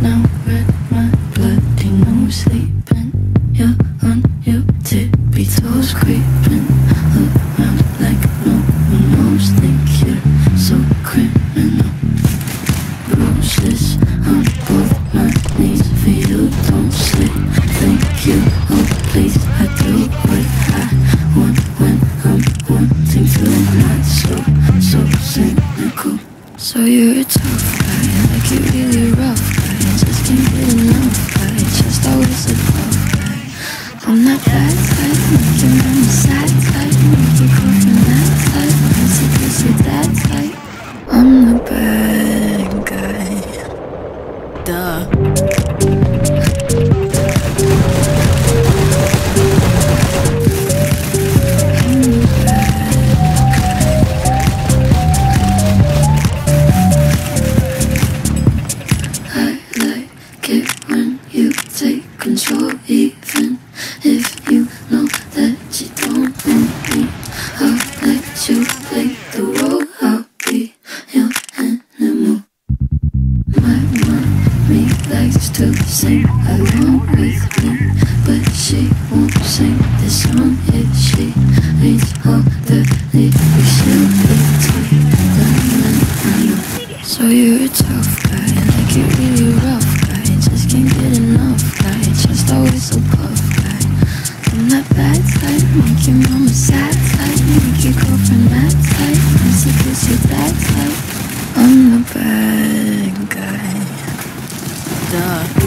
now red, my bloody nose sleeping. You're on your tippy creeping like no one knows. Think you're so criminal. Bruises on both my knees for you, don't slip. Thank you, please, I do what I want when I'm wanting to. Not so, so cynical. So you're a tough guy, you really rough guy. Just can't you play the role. I'll be your animal. My mommy likes to sing along with me, but she won't sing this song if she reads all the lyrics. She'll So you're a tough guy, like you really rough guy. Just can't get enough guy, just always so puff guy. I'm that bad type, make Duh.